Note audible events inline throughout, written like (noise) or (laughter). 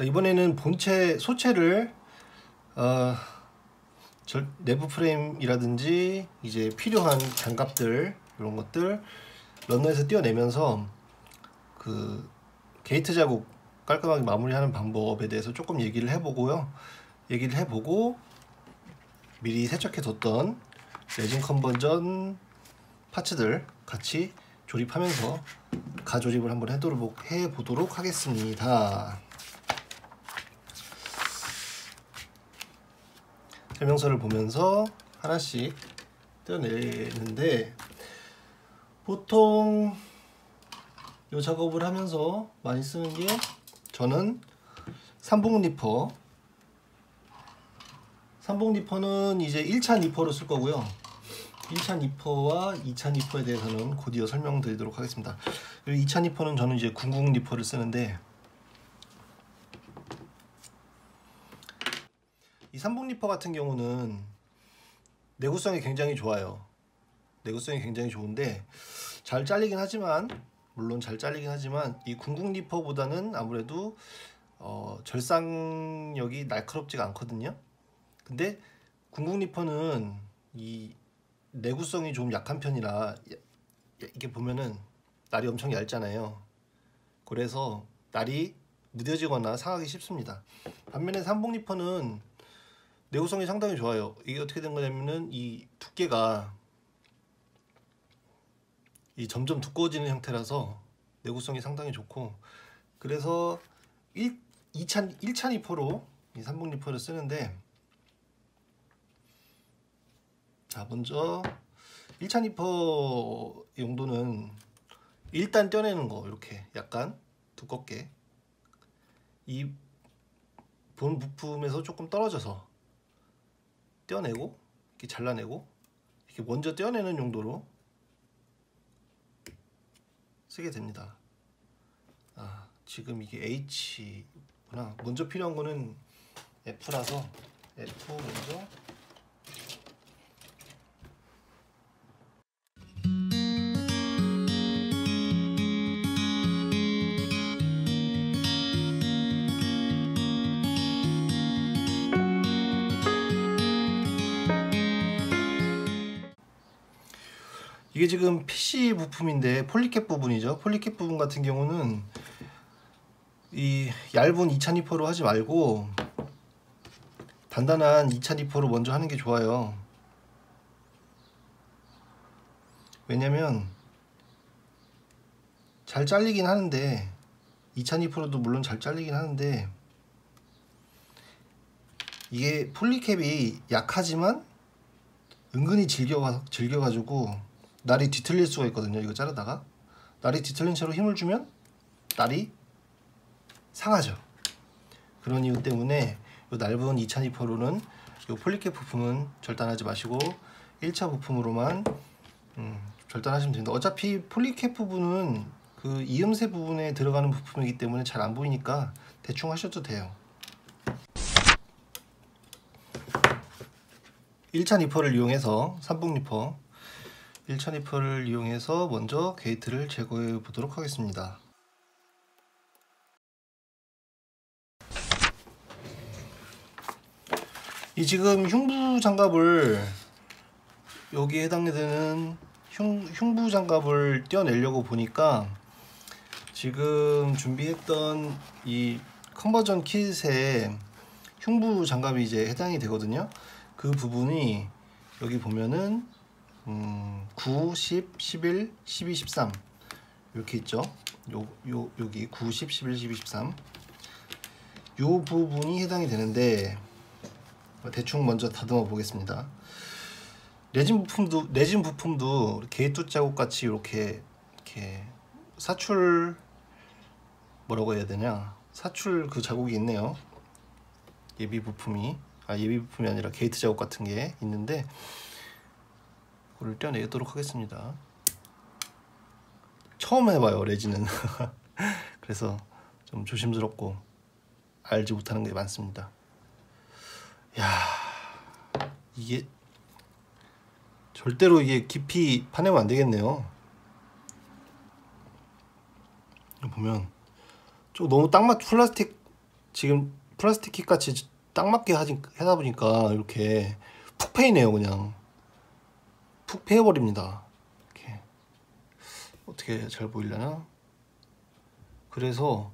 자, 이번에는 본체 소체를 어, 절, 내부 프레임이라든지 이제 필요한 장갑들 이런 것들 runner에서 띄어내면서 그 게이트 자국 깔끔하게 마무리하는 방법에 대해서 조금 얘기를 해보고요. 얘기를 해보고 미리 세척해 뒀던 레진 conversion parts들 같이 조립하면서 가조립을 한번 해보도록 하겠습니다. 설명서를 보면서 하나씩 떼어내는데 보통 이 작업을 하면서 많이 쓰는 게 저는 삼봉 니퍼. 삼봉 니퍼는 이제 1차 니퍼로 쓸 거고요. 1차 니퍼와 2차 니퍼에 대해서는 곧이어 설명드리도록 하겠습니다. 그리고 2차 니퍼는 저는 이제 궁극 니퍼를 쓰는데 이 삼봉 니퍼 같은 경우는 내구성이 굉장히 좋아요 내구성이 굉장히 좋은데 잘 잘리긴 하지만 물론 잘 잘리긴 하지만 이 궁극 니퍼보다는 아무래도 어, 절삭력이 날카롭지가 않거든요. 근데 궁궁 리퍼는 이 내구성이 좀 약한 편이라 이게 보면은 날이 엄청 얇잖아요. 그래서 날이 무뎌지거나 상하기 쉽습니다. 반면에 삼봉 리퍼는 내구성이 상당히 좋아요. 이게 어떻게 된 거냐면은 이 두께가 이 점점 두꺼워지는 형태라서 내구성이 상당히 좋고 그래서 1, 2차, 1차 니퍼로 이 삼봉 니퍼를 쓰는데 자 먼저 1차 니퍼 용도는 일단 떼내는 거 이렇게 약간 두껍게 이 본 부품에서 조금 떨어져서 떼어내고 이렇게 잘라내고 이렇게 먼저 떼어내는 용도로 쓰게 됩니다. 아, 지금 이게 H구나. 먼저 필요한 거는 F라서 F 먼저 이게 지금 PC 부품인데 폴리캡 부분이죠. 폴리캡 부분 같은 경우는 이 얇은 2차 니퍼로 하지 말고 단단한 2차 니퍼로 먼저 하는 게 좋아요. 왜냐면 잘 잘리긴 하는데 2차 니퍼로도 물론 잘 잘리긴 하는데 이게 폴리캡이 약하지만 은근히 질겨 질겨가지고 날이 뒤틀릴 수가 있거든요. 이거 자르다가 날이 뒤틀린 채로 힘을 주면 날이 상하죠. 그런 이유 때문에 이 2차 니퍼로는 이 폴리캡 부품은 절단하지 마시고 1차 부품으로만 음, 절단하시면 됩니다. 어차피 폴리캡 부분은 그 이음새 부분에 들어가는 부품이기 때문에 잘 안 보이니까 대충 하셔도 돼요. 1차 니퍼를 이용해서 삼봉 니퍼 1차 니퍼를 이용해서 먼저 게이트를 제거해 보도록 하겠습니다. 이 지금 흉부 장갑을 여기에 해당되는 흉, 흉부 장갑을 떼어내려고 보니까 지금 준비했던 이 conversion kit에 흉부 장갑이 이제 해당이 되거든요. 그 부분이 여기 보면은 음, 9, 10, 11, 12, 13 이렇게 있죠. 요, 요, 여기 9, 10, 11, 12, 13 요 부분이 해당이 되는데 대충 먼저 다듬어 보겠습니다. 레진 부품도 레진 부품도 게이트 자국 같이 이렇게 이렇게 사출 뭐라고 해야 되냐 사출 그 자국이 있네요. 예비 부품이 아 예비 부품이 아니라 게이트 자국 같은 게 있는데 그걸 떼어내도록 하겠습니다. 처음 해봐요 레진은 (laughs) 그래서 좀 조심스럽고 알지 못하는 게 많습니다. 야 이게 절대로 이게 깊이 파내면 안 되겠네요. 보면 좀 너무 딱 맞 플라스틱 지금 플라스틱 kit 같이 딱 맞게 하지, 하다 보니까 이렇게 푹 패이네요 그냥 푹 패여버립니다. 이렇게. 어떻게 잘 보이려나? 그래서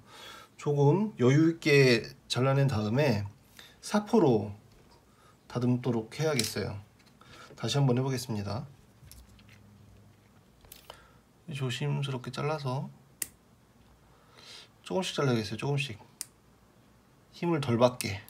조금 여유 있게 잘라낸 다음에 사포로 다듬도록 해야겠어요. 다시 한번 해보겠습니다. 조심스럽게 잘라서 조금씩 잘라야겠어요 조금씩. 힘을 덜 받게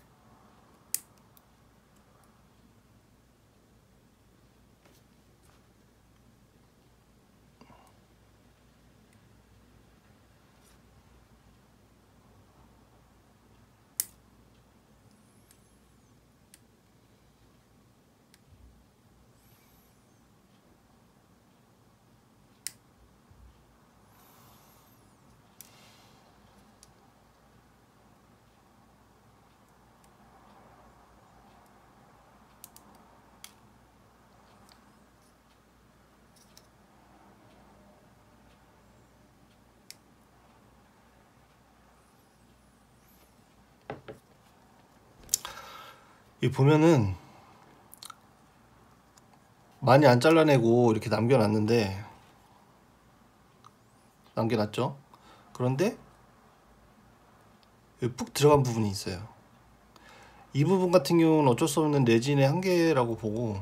이 보면은 많이 안 잘라내고 이렇게 남겨놨는데 남겨놨죠? 그런데 푹 들어간 부분이 있어요. 이 부분 같은 경우는 어쩔 수 없는 레진의 한계라고 보고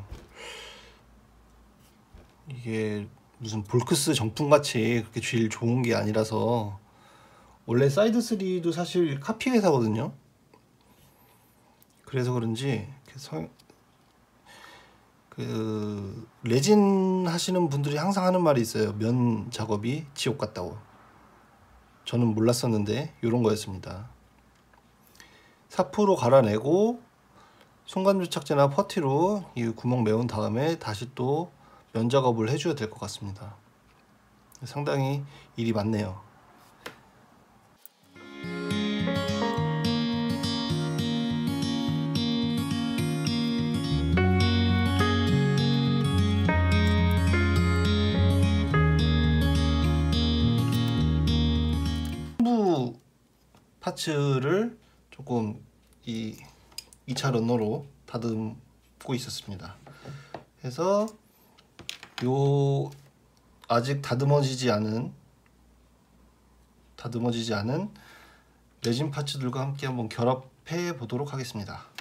이게 무슨 볼크스 정품같이 그렇게 질 좋은 게 아니라서 원래 사이드 3도 사실 카피 회사거든요 그래서 그런지 성, 그 레진 하시는 분들이 항상 하는 말이 있어요. 면 작업이 지옥 같다고. 저는 몰랐었는데 이런 거였습니다. 사포로 갈아내고 손간주착제나 퍼티로 이 구멍 메운 다음에 다시 또 면 작업을 해줘야 될 것 같습니다. 상당히 일이 많네요. 파츠를 조금 이 2차 런너로 다듬고 있었습니다. 그래서 요 아직 다듬어지지 않은 다듬어지지 않은 레진 파츠들과 함께 한번 결합해 보도록 하겠습니다.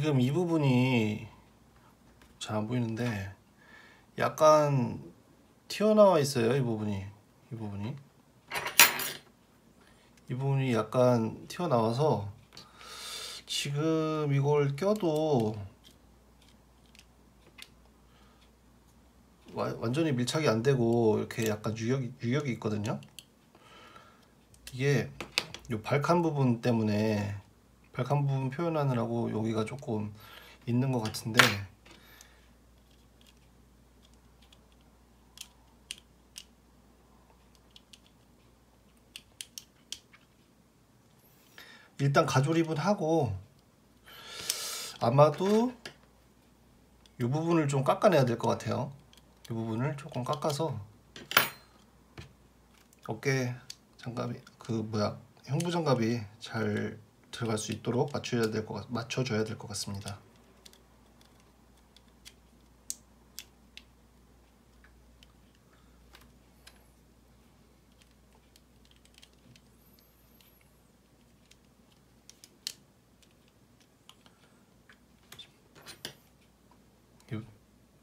지금 이 부분이 잘 안 보이는데 약간 튀어나와 있어요 이 부분이. 이 부분이. 이 부분이 약간 튀어나와서 지금 이걸 껴도 와, 완전히 밀착이 안 되고 이렇게 약간 유격이, 유격이 있거든요. 이게 요 발칸 부분 때문에 발칸 부분 표현하느라고 여기가 조금 있는 것 같은데. 일단 가조립은 하고 아마도 이 부분을 좀 깎아내야 될 것 같아요. 이 부분을 조금 깎아서 어깨 장갑이 그 뭐야 흉부 장갑이 잘 들어갈 수 있도록 맞춰야 될 것 맞춰줘야 될 것 같습니다.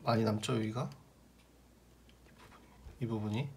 많이 남죠 여기가 이 부분이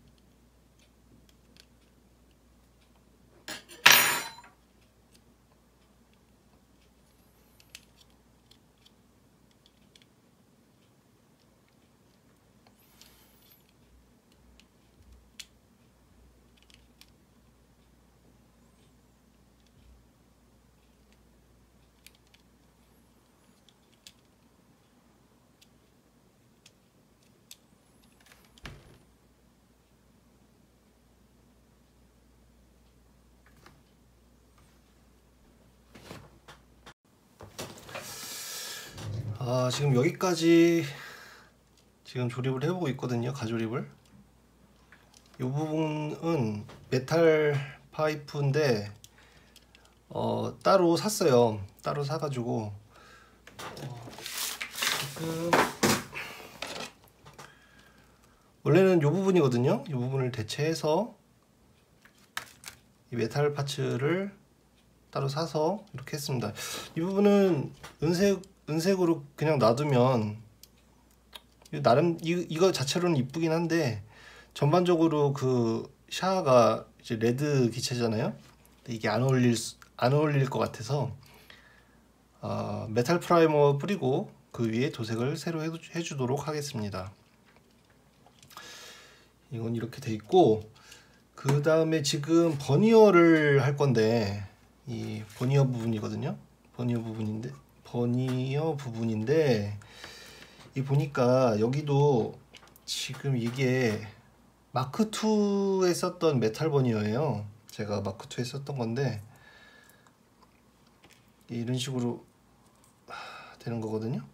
아 지금 여기까지 지금 조립을 해보고 있거든요 가조립을. 이 부분은 메탈 파이프인데 어, 따로 샀어요. 따로 사가지고. 어, 지금 원래는 이 부분이거든요. 이 부분을 대체해서 이 메탈 parts를 따로 사서 이렇게 했습니다. 이 부분은 은색 은색으로 그냥 놔두면 나름 이, 이거 자체로는 이쁘긴 한데 전반적으로 그 샤가 이제 red 기체잖아요. 이게 안 어울릴 안 어울릴 것 같아서 어, 메탈 primer 뿌리고 그 위에 도색을 새로 해주, 도록 하겠습니다. 이건 이렇게 돼 있고 그 다음에 지금 버니어를 할 건데 이 버니어 부분이거든요. 버니어 부분인데 버니어 부분인데 이 보니까 여기도 지금 이게 마크 2에 썼던 메탈 버니어예요. 제가 마크 2에 썼던 건데 이런 식으로 되는 거거든요.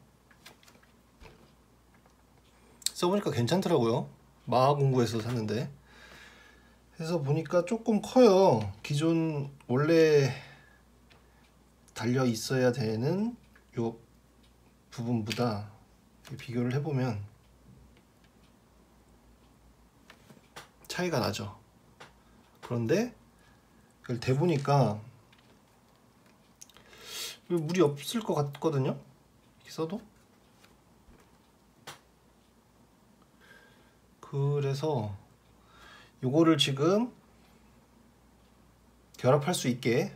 써보니까 괜찮더라고요. 마하 공구에서 샀는데. 그래서 보니까 조금 커요. 기존 원래 달려 있어야 되는 요 부분보다 비교를 해보면 차이가 나죠. 그런데 이걸 대보니까 물이 없을 것 같거든요. 써도 그래서 요거를 지금 결합할 수 있게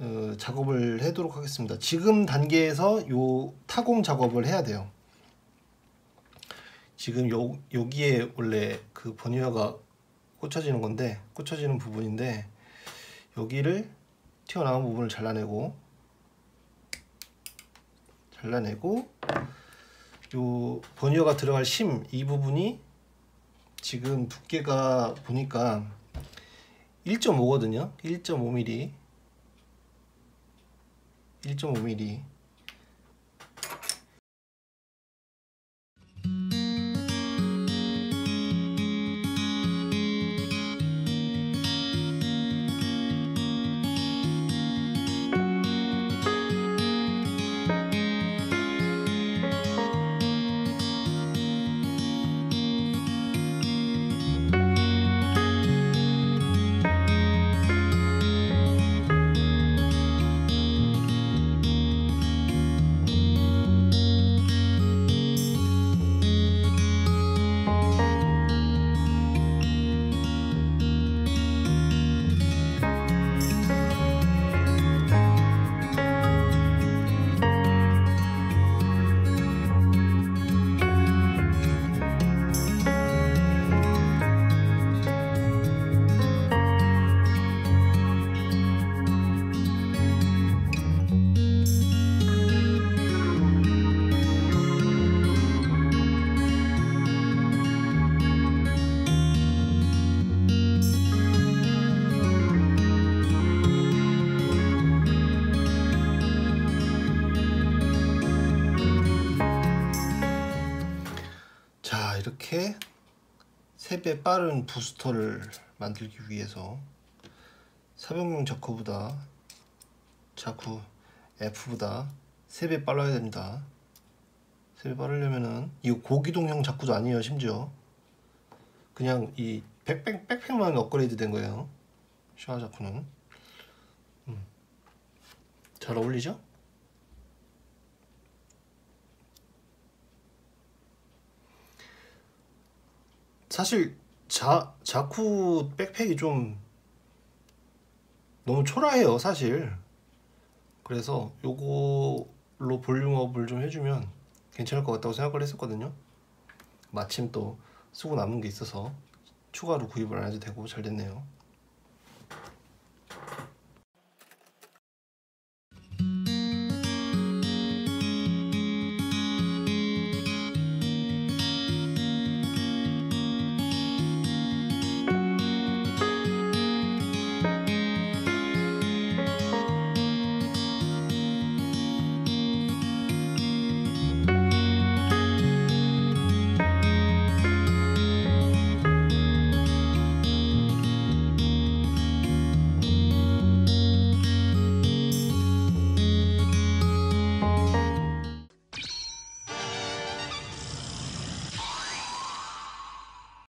어, 작업을 해도록 하겠습니다. 지금 단계에서 요 타공 작업을 해야 돼요. 지금 요, 여기에 원래 그 버니어가 꽂혀지는 건데 꽂혀지는 부분인데 여기를 튀어나온 부분을 잘라내고 잘라내고 요 버니어가 들어갈 심 이 부분이 지금 두께가 보니까 1.5거든요 1.5mm 1.5mm 이렇게 3배 빠른 부스터를 만들기 위해서 사병용 자쿠보다 자쿠 F보다 3배 빨라야 됩니다 3배 빠르려면은 이거 고기동형 자쿠도 아니에요 심지어 그냥 이 백팩, 백팩만 업그레이드 된 거예요 샤워 자쿠는 음. 잘 어울리죠? 사실 자 자쿠 백팩이 좀 너무 초라해요 사실. 그래서 요걸로 볼륨업을 좀 해주면 괜찮을 것 같다고 생각을 했었거든요. 마침 또 쓰고 남은 게 있어서 추가로 구입을 안 해도 되고 잘 됐네요